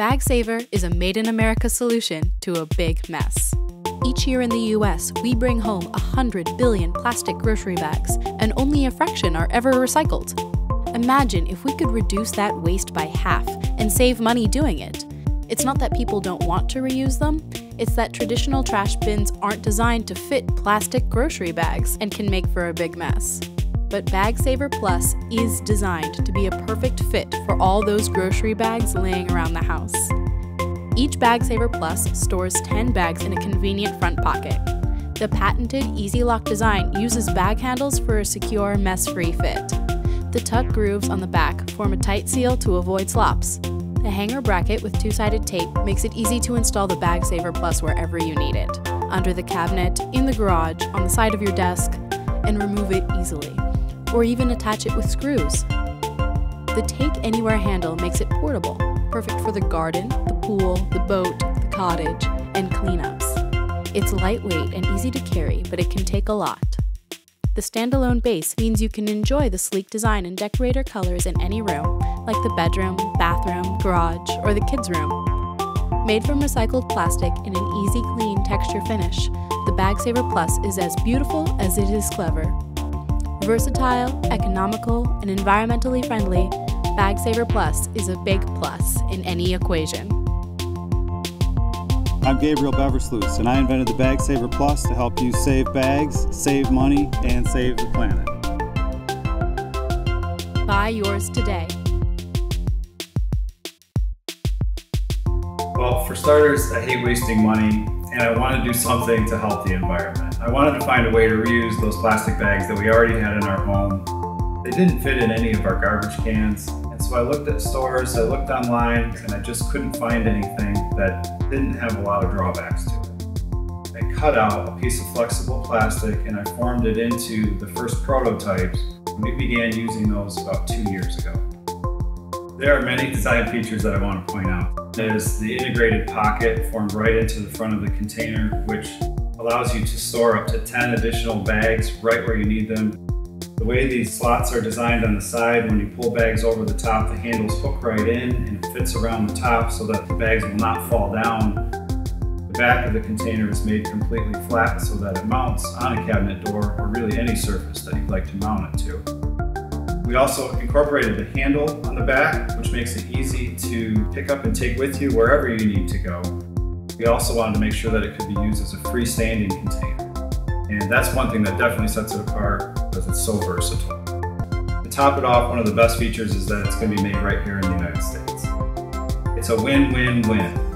BagSaver is a made in America solution to a big mess. Each year in the US, we bring home 100 billion plastic grocery bags, and only a fraction are ever recycled. Imagine if we could reduce that waste by half and save money doing it. It's not that people don't want to reuse them, it's that traditional trash bins aren't designed to fit plastic grocery bags and can make for a big mess. But BagSaver Plus is designed to be a perfect fit for all those grocery bags laying around the house. Each BagSaver Plus stores 10 bags in a convenient front pocket. The patented Easy Lock design uses bag handles for a secure, mess-free fit. The tuck grooves on the back form a tight seal to avoid slops. The hanger bracket with two-sided tape makes it easy to install the BagSaver Plus wherever you need it, under the cabinet, in the garage, on the side of your desk, and remove it easily or even attach it with screws. The Take Anywhere handle makes it portable, perfect for the garden, the pool, the boat, the cottage, and cleanups. It's lightweight and easy to carry, but it can take a lot. The standalone base means you can enjoy the sleek design and decorator colors in any room, like the bedroom, bathroom, garage, or the kids' room. Made from recycled plastic in an easy clean texture finish, the BagSaver Plus is as beautiful as it is clever Versatile, economical, and environmentally friendly, BagSaver Plus is a big plus in any equation. I'm Gabriel Beversluis, and I invented the BagSaver Plus to help you save bags, save money, and save the planet. Buy yours today. Well, for starters, I hate wasting money and I wanted to do something to help the environment. I wanted to find a way to reuse those plastic bags that we already had in our home. They didn't fit in any of our garbage cans, and so I looked at stores, I looked online, and I just couldn't find anything that didn't have a lot of drawbacks to it. I cut out a piece of flexible plastic and I formed it into the first prototypes. We began using those about two years ago. There are many design features that I want to point out. There's the integrated pocket formed right into the front of the container, which allows you to store up to 10 additional bags right where you need them. The way these slots are designed on the side, when you pull bags over the top, the handles hook right in and it fits around the top so that the bags will not fall down. The back of the container is made completely flat so that it mounts on a cabinet door or really any surface that you'd like to mount it to. We also incorporated the handle on the back, which makes it easy to pick up and take with you wherever you need to go. We also wanted to make sure that it could be used as a freestanding container. And that's one thing that definitely sets it apart because it's so versatile. To top it off, one of the best features is that it's going to be made right here in the United States. It's a win-win-win.